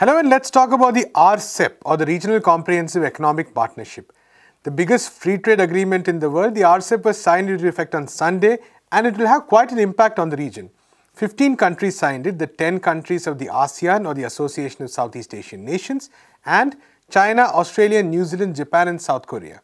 Hello, and let's talk about the RCEP or the Regional Comprehensive Economic Partnership. The biggest free trade agreement in the world, the RCEP was signed into effect on Sunday and it will have quite an impact on the region. 15 countries signed it, the 10 countries of the ASEAN or the Association of Southeast Asian Nations, and China, Australia, New Zealand, Japan, and South Korea.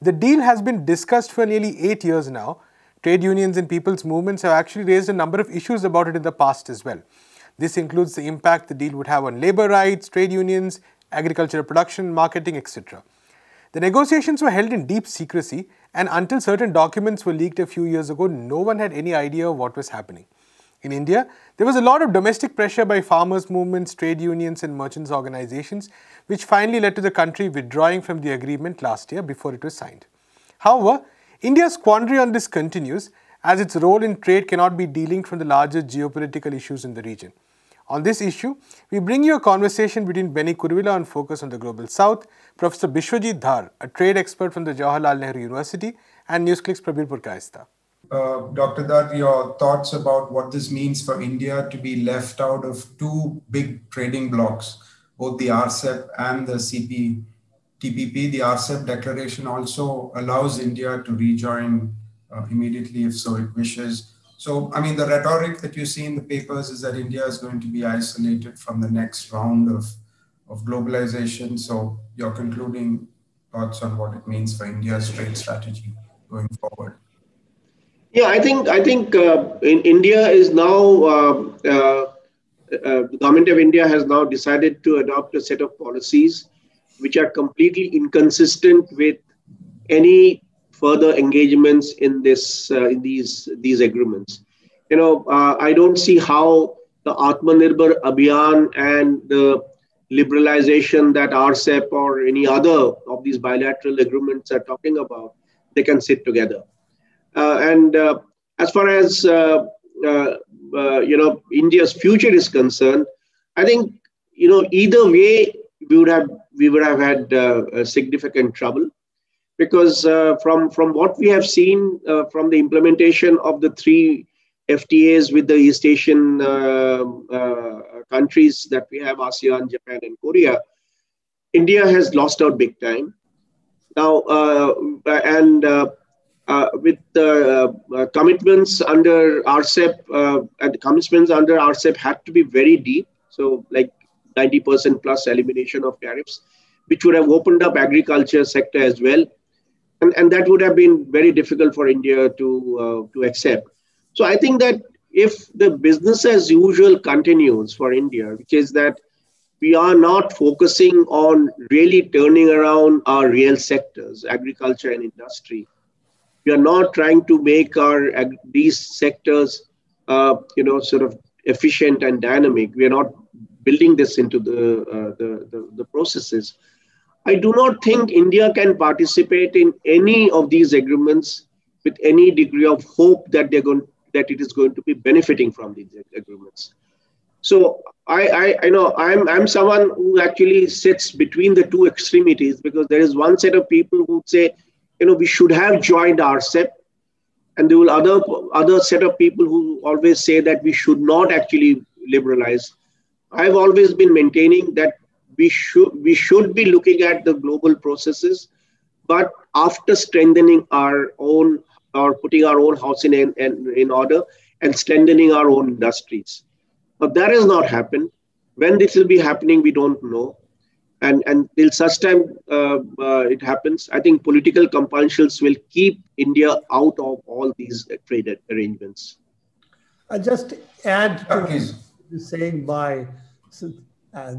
The deal has been discussed for nearly eight years now. Trade unions and people's movements have actually raised a number of issues about it in the past as well. This includes the impact the deal would have on labor rights, trade unions, agricultural production, marketing, etc. The negotiations were held in deep secrecy, and until certain documents were leaked a few years ago, no one had any idea of what was happening. In India, there was a lot of domestic pressure by farmers' movements, trade unions, and merchants' organizations, which finally led to the country withdrawing from the agreement last year before it was signed. However, India's quandary on this continues as its role in trade cannot be delinked from the larger geopolitical issues in the region. On this issue, we bring you a conversation between Benny Kuruvilla on Focus on the Global South, Professor Biswajit Dhar, a trade expert from the Jawaharlal Nehru University, and NewsClick's Prabir Purkayastha. Uh, Dr. Dhar, your thoughts about what this means for India to be left out of two big trading blocs, both the RCEP and the CP TPP. The RCEP declaration also allows India to rejoin uh, immediately if so it wishes. So, I mean, the rhetoric that you see in the papers is that India is going to be isolated from the next round of, of globalization. So, your concluding thoughts on what it means for India's trade strategy going forward? Yeah, I think I think uh, in India is now uh, uh, uh, the government of India has now decided to adopt a set of policies which are completely inconsistent with any further engagements in this uh, in these these agreements. You know, uh, I don't see how the Atmanirbhar Abhiyan and the liberalization that RCEP or any other of these bilateral agreements are talking about, they can sit together. Uh, and uh, as far as uh, uh, you know India's future is concerned, I think you know either way we would have we would have had significant trouble because uh, from from what we have seen uh, from the implementation of the three FTAs with the East Asian uh, uh, countries that we have, ASEAN, Japan, and Korea, India has lost out big time. Now, uh, and uh, with the commitments under RCEP, and commitments under RCEP had to be very deep. So, like 90% plus elimination of tariffs, which would have opened up agriculture sector as well and, and that would have been very difficult for India to uh, to accept. So I think that if the business as usual continues for India, which is that we are not focusing on really turning around our real sectors, agriculture and industry. We are not trying to make our these sectors, uh, you know, sort of efficient and dynamic. We are not building this into the, uh, the, the, the processes. I do not think India can participate in any of these agreements with any degree of hope that they're going that it is going to be benefiting from these agreements. So I, I, I know I'm I'm someone who actually sits between the two extremities because there is one set of people who say, you know, we should have joined RCEP, and there will other other set of people who always say that we should not actually liberalize. I've always been maintaining that we should we should be looking at the global processes, but after strengthening our own or putting our own house in, in, in order and strengthening our own industries. But that has not happened. When this will be happening, we don't know. And, and till such time uh, uh, it happens, I think political compulsions will keep India out of all these trade arrangements. I just add to the saying by uh,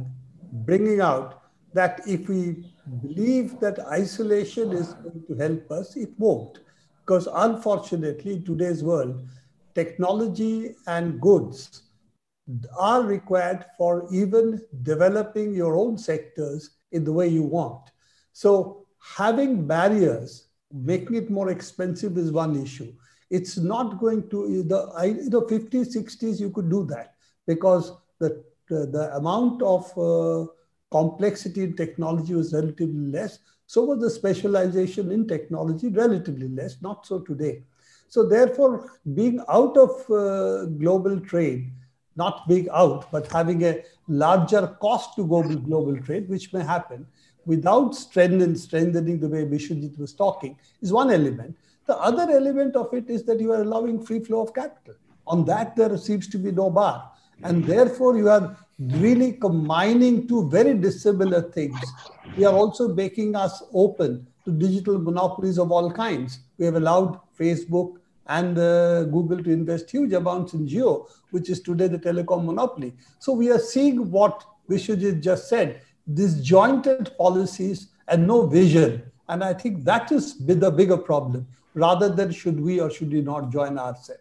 bringing out that if we believe that isolation is going to help us, it won't. Because unfortunately, today's world, technology and goods are required for even developing your own sectors in the way you want. So having barriers, making it more expensive is one issue. It's not going to, the, you know, 50s, 60s, you could do that because the the, the amount of uh, complexity in technology was relatively less. So was the specialization in technology relatively less, not so today. So therefore, being out of uh, global trade not being out, but having a larger cost to global, global trade, which may happen without strengthening, strengthening the way Vishwajit was talking, is one element. The other element of it is that you are allowing free flow of capital. On that, there seems to be no bar. And therefore, you are really combining two very dissimilar things. We are also making us open to digital monopolies of all kinds. We have allowed Facebook and uh, Google to invest huge amounts in Jio, which is today the telecom monopoly. So we are seeing what Vishwajit just said, these jointed policies and no vision. And I think that is the bigger problem, rather than should we or should we not join RCEP.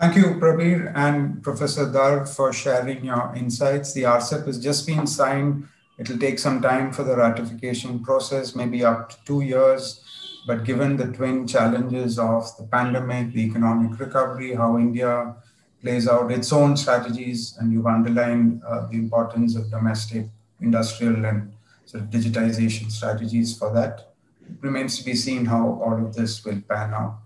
Thank you, Prabir and Professor Dhar, for sharing your insights. The RCEP has just been signed. It'll take some time for the ratification process, maybe up to two years. But given the twin challenges of the pandemic, the economic recovery, how India plays out its own strategies, and you've underlined uh, the importance of domestic industrial and sort of digitization strategies for that. It remains to be seen how all of this will pan out.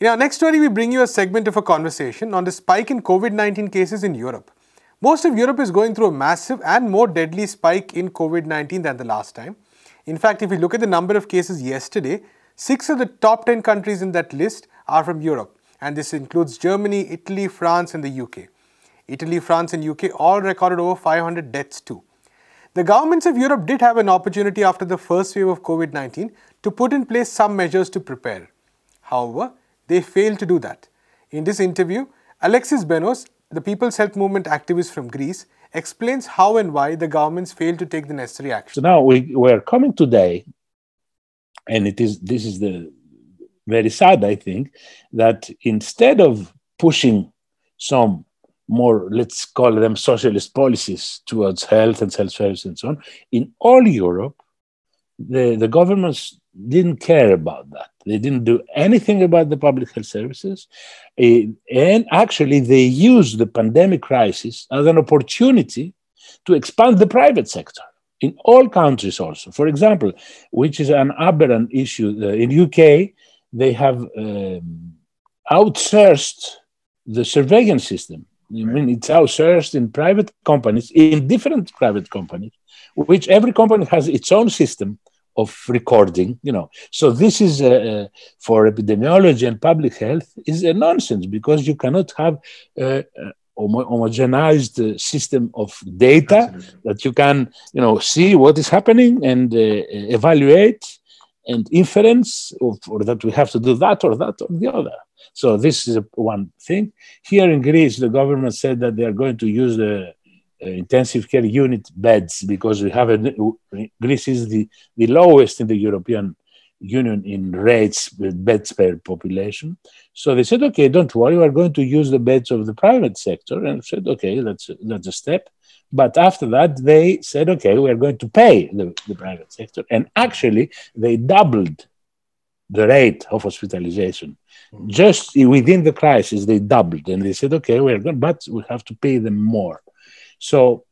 In our next story, we bring you a segment of a conversation on the spike in COVID 19 cases in Europe. Most of Europe is going through a massive and more deadly spike in COVID 19 than the last time. In fact, if we look at the number of cases yesterday, six of the top 10 countries in that list are from Europe and this includes Germany, Italy, France, and the UK. Italy, France, and UK all recorded over 500 deaths too. The governments of Europe did have an opportunity after the first wave of COVID 19 to put in place some measures to prepare. However, they failed to do that. In this interview, Alexis Benos, the People's Health Movement activist from Greece, explains how and why the governments failed to take the necessary action. So now we, we're coming today, and it is this is the very sad, I think, that instead of pushing some more, let's call them socialist policies towards health and health services and so on, in all Europe, the, the governments didn't care about that. They didn't do anything about the public health services. Eh, and actually, they used the pandemic crisis as an opportunity to expand the private sector in all countries also. For example, which is an aberrant issue in UK, they have um, outsourced the surveillance system. I mean, it's outsourced in private companies, in different private companies, which every company has its own system of recording. You know, so this is uh, for epidemiology and public health is a nonsense because you cannot have a homogenized uh, system of data Absolutely. that you can, you know, see what is happening and uh, evaluate and inference, or, or, that we have to do that or that or the other. So this is one thing. Here in Greece, the government said that they are going to use the uh, Uh, intensive care unit beds because we have a, Greece is the, the lowest in the European Union in rates with beds per population. So they said, okay, don't worry, we're going to use the beds of the private sector. And said, okay, that's, that's a step. But after that, they said, okay, we're going to pay the, the private sector. And actually, they doubled the rate of hospitalization. Just within the crisis, they doubled. And they said, okay, we're going, but we have to pay them more. So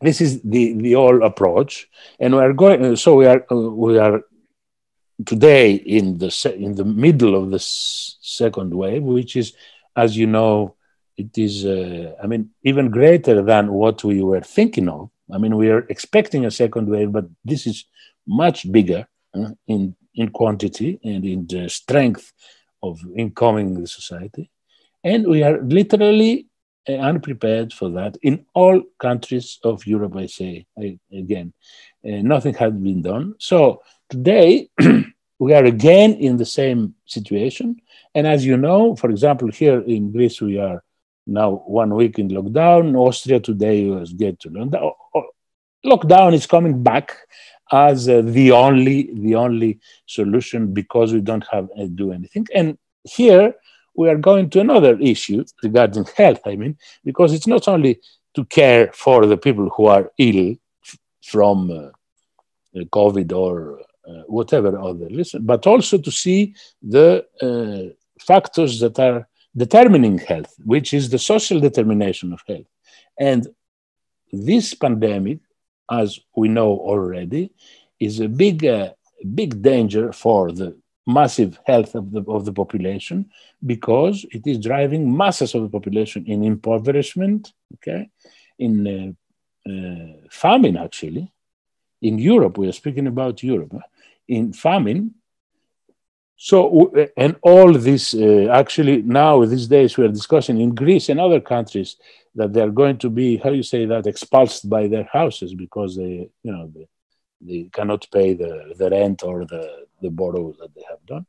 this is the, the whole approach. And we are going, so we are, we are today in the, in the middle of the second wave, which is, as you know, it is, uh, I mean, even greater than what we were thinking of. I mean, we are expecting a second wave, but this is much bigger uh, in, in quantity and in the strength of incoming the society. And we are literally uh, unprepared for that in all countries of Europe, I say I, again. Uh, nothing had been done. So today, we are again in the same situation. And as you know, for example, here in Greece, we are now one week in lockdown. Austria today was get to lockdown. Lockdown is coming back as uh, the only the only solution because we don't have uh, do anything. And here we are going to another issue regarding health. I mean, because it's not only to care for the people who are ill from uh, COVID or uh, whatever other listen, but also to see the uh, factors that are determining health, which is the social determination of health. And this pandemic, as we know already, is a big, uh, big danger for the massive health of the, of the population because it is driving masses of the population in impoverishment, okay, in uh, uh, famine, actually. In Europe, we are speaking about Europe, in famine. So, and all this, uh, actually, now these days, we are discussing in Greece and other countries that they are going to be, how you say that, expulsed by their houses because they, you know, they, they cannot pay the, the rent or the, the borrow that they have done.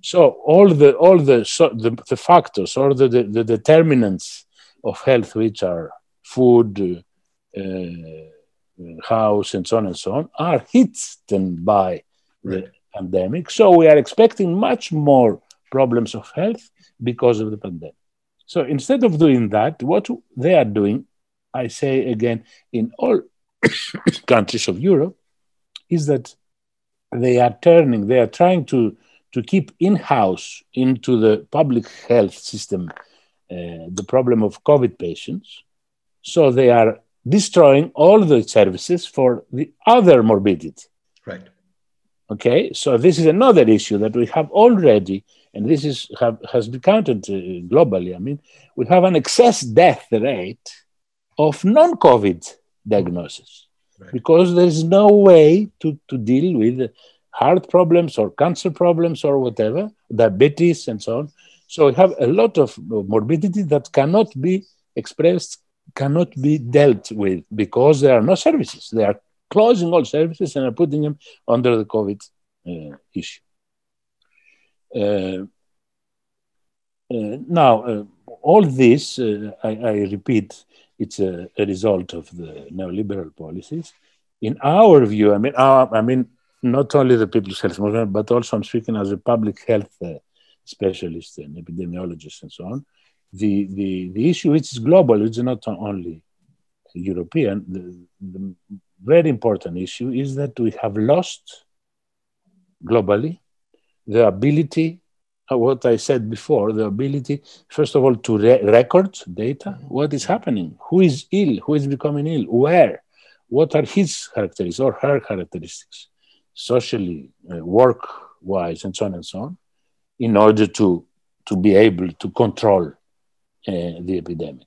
So all the all the so the, the factors or the, the, determinants of health, which are food, uh, house, and so on and so on, are hit by right. the pandemic. So we are expecting much more problems of health because of the pandemic. So instead of doing that, what they are doing, I say again, in all countries of Europe, is that they are turning, they are trying to, to keep in house into the public health system uh, the problem of COVID patients. So they are destroying all the services for the other morbidity. Right. Okay, so this is another issue that we have already, and this is have, has been counted uh, globally. I mean, we have an excess death rate of non-COVID diagnosis because there is no way to, to deal with heart problems or cancer problems or whatever, diabetes and so on. So we have a lot of morbidity that cannot be expressed, cannot be dealt with because there are no services. They are closing all services and are putting them under the COVID uh, issue. Uh, uh, now, uh, all this, uh, I, I, repeat, it's a, a, result of the neoliberal policies. In our view, I mean, our, I mean, not only the People's Health Movement, but also I'm speaking as a public health uh, specialist and epidemiologist and so on. The, the, the issue which is global, it's not only European, the, the very important issue is that we have lost globally the ability what I said before, the ability, first of all, to re- record data, what is happening, who is ill, who is becoming ill, where, what are his characteristics or her characteristics, socially, uh, work wise, and so on and so on, in order to, to be able to control uh, the epidemic.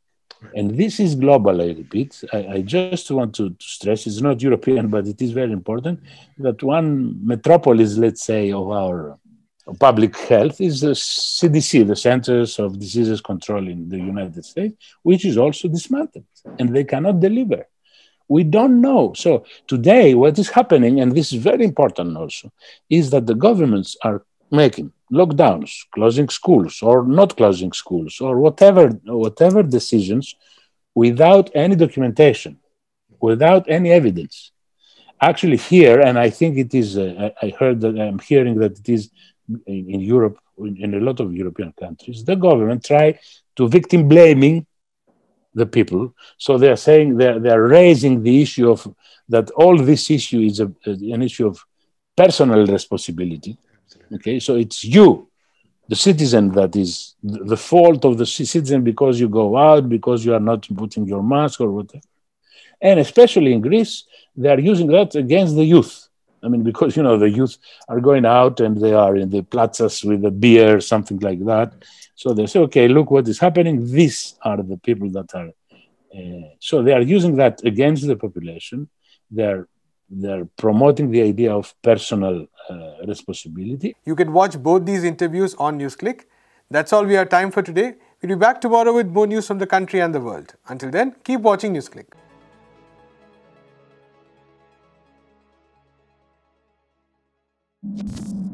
And this is global, I repeat. I, I just want to, to, stress it's not European, but it is very important that one metropolis, let's say, of our public health is the CDC, the Centers of Diseases Control in the United States, which is also dismantled and they cannot deliver. We don't know. So today, what is happening, and this is very important also, is that the governments are making lockdowns, closing schools or not closing schools or whatever, whatever decisions without any documentation, without any evidence. Actually, here, and I think it is, uh, I heard that I'm hearing that it is in, in Europe, in, in, a lot of European countries, the government try to victim blaming the people. So they are saying they're, they're raising the issue of that all this issue is a, an issue of personal responsibility. Okay, so it's you, the citizen, that is the fault of the citizen because you go out, because you are not putting your mask or whatever. And especially in Greece, they are using that against the youth. I mean, because you know the youth are going out and they are in the plazas with a beer, something like that. So they say, okay, look what is happening. These are the people that are. Uh, so they are using that against the population. They're they're promoting the idea of personal uh, responsibility. You can watch both these interviews on NewsClick. That's all we have time for today. We'll be back tomorrow with more news from the country and the world. Until then, keep watching NewsClick. You